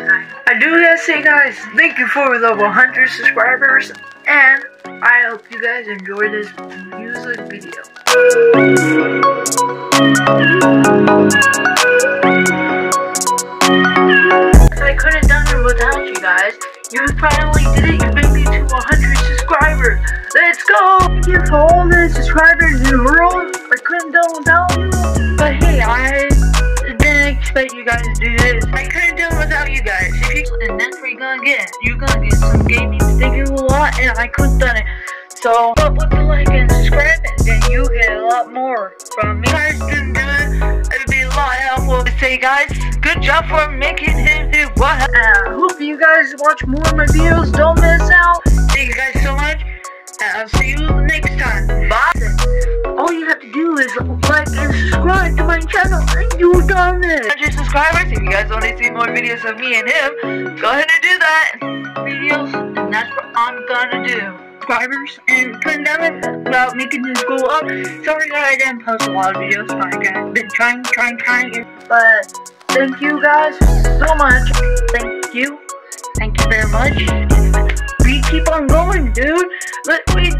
I do gotta say, guys, thank you for the 100 subscribers, and I hope you guys enjoy this music video. I couldn't have done it without you guys. You finally did it. You made me to 100 subscribers. Let's go! Thank you for all the subscribers in the world. Guys do this. I couldn't do it without you guys. If you, and that's what you're gonna get. You're gonna get some gaming stickers a lot, and I couldn't done it. So, but with the like and subscribe, then you get a lot more from me. If you guys didn't do it, it'd be a lot helpful to say, guys, good job for making him do what. I hope you guys watch more of my videos. Don't miss out. Thank you guys so much. And I'll see you next time. Bye. All you have to do is like and subscribe to my channel, and you've done it. 100 subscribers. If you guys want to see more videos of me and him, go ahead and do that. Videos, and that's what I'm gonna do subscribers and them about making this go up. Sorry that I didn't post a lot of videos, but I've been trying, trying, trying. But thank you guys so much. Thank you. Thank you very much. We keep on going, dude. Let we